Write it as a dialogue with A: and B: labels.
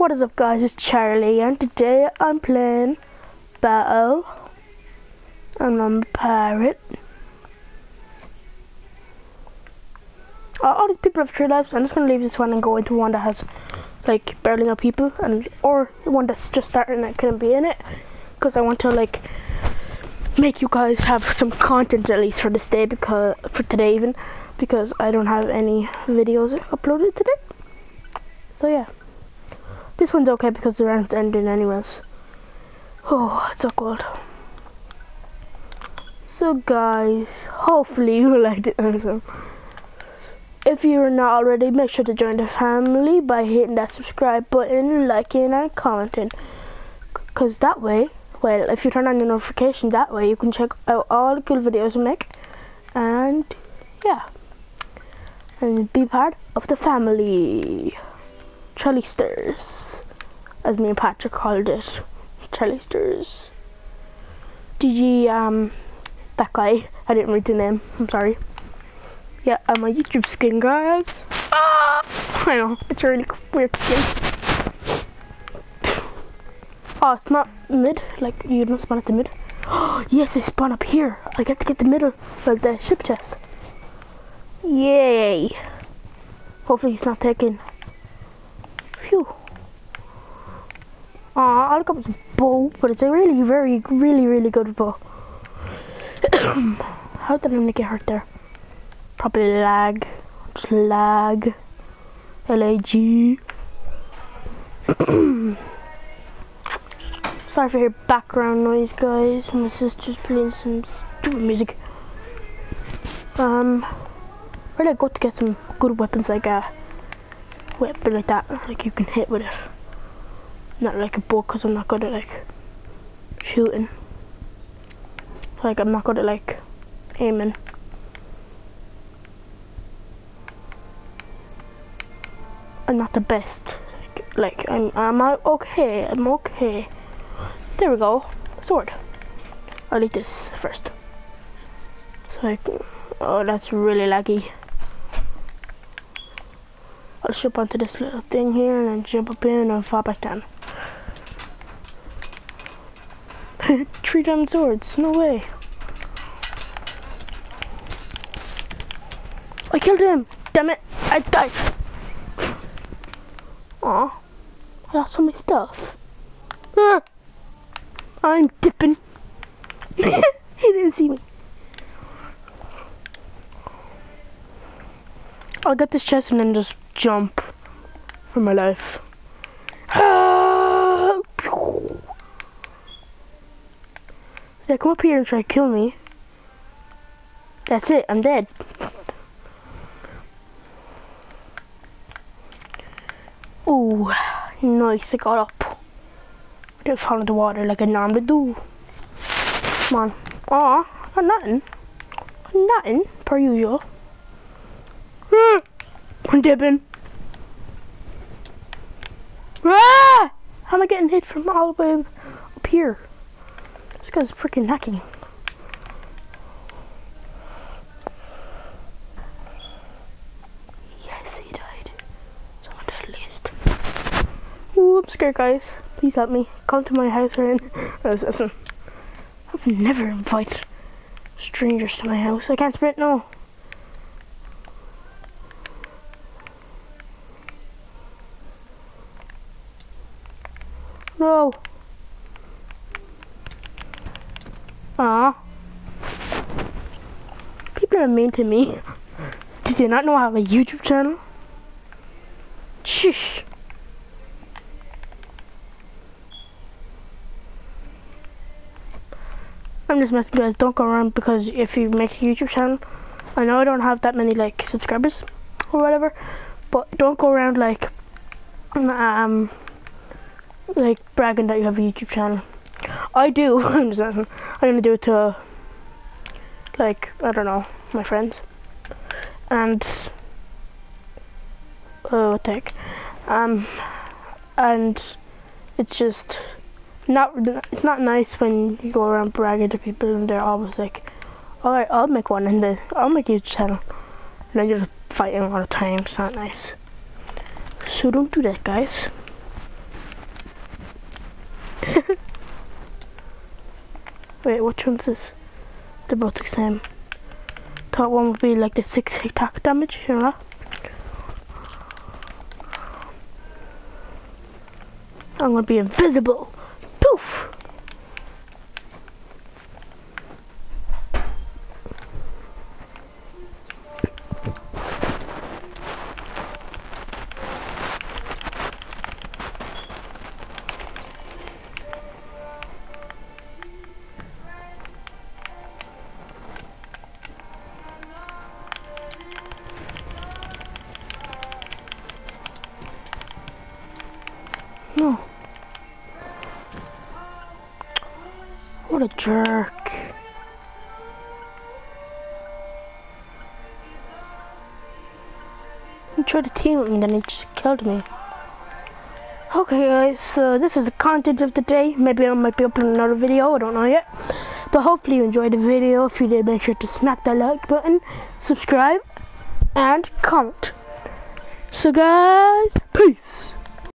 A: What is up guys, it's Charli and today I'm playing Battle and I'm a pirate. Uh, all these people have three lives, I'm just gonna leave this one and go into one that has like barely no people and or one that's just starting that couldn't be in it because I want to like make you guys have some content at least for this day because for today even because I don't have any videos uploaded today. So yeah. This one's okay because the round's ending anyways. Oh, it's so cold. So guys, hopefully you liked it also. If you're not already, make sure to join the family by hitting that subscribe button, liking and commenting. Cause that way, well, if you turn on the notification that way, you can check out all the cool videos we make. And yeah, and be part of the family. Charli Charliesters as me and Patrick called it, Charliesters. DG, um, that guy, I didn't read the name, I'm sorry. Yeah, I'm a YouTube skin, guys. Ah! I know, it's a really weird skin. Oh, it's not mid, like, you don't spawn at the mid. Oh, yes, I spawn up here. I get to get the middle of the ship chest. Yay! Hopefully he's not taking. Aw, I look up his bow, but it's a really, very, really, really good bow. How did I get hurt there? Probably lag. Just lag. L-A-G. Sorry for your background noise, guys. My sister's playing some stupid music. Um, where did go to get some good weapons like a weapon like that, like you can hit with it? Not like a bow because I'm not good at like shooting. Like I'm not good at like aiming. I'm not the best. Like, like I'm I'm okay. I'm okay. There we go. Sword. I'll eat this first. So like, oh, that's really laggy. I'll jump onto this little thing here and then jump up in and fall back down. Three diamond swords, no way. I killed him! Damn it! I died! Aw. I lost all my stuff. Ah, I'm dipping. he didn't see me. I'll get this chest and then just jump for my life. Yeah, come up here and try to kill me. That's it, I'm dead. Ooh, nice, I got up. I didn't fall into water like I normally do. Come on. Aw, got nothing. Got nothing, per usual. I'm dipping. Ah! How am I getting hit from all the way up here? This guy's freaking hacking. Yes, he died. Someone died at least. Ooh, I'm scared, guys. Please help me. Come to my house. Listen, I've never invited strangers to my house. I can't sprint, no. No. Aw. People are mean to me. Did they not know I have a YouTube channel? Shush. I'm just messing guys, don't go around because if you make a YouTube channel, I know I don't have that many like subscribers or whatever, but don't go around like um like bragging that you have a YouTube channel. I do. I'm just asking. I'm gonna do it to like I don't know my friends, and oh, what the heck, um, and it's just not it's not nice when you go around bragging to people and they're always like, all right, I'll make one and then I'll make you channel, and then you're fighting all the time. It's not nice. So don't do that, guys. Wait, which one's this? The same. Top one would be like the 6 attack damage, you know? I'm gonna be invisible. What a jerk. He tried to team with me, then he just killed me. Okay guys, so this is the content of the day. Maybe I might be uploading another video, I don't know yet. But hopefully you enjoyed the video. If you did, make sure to smack that like button, subscribe, and comment. So guys, peace.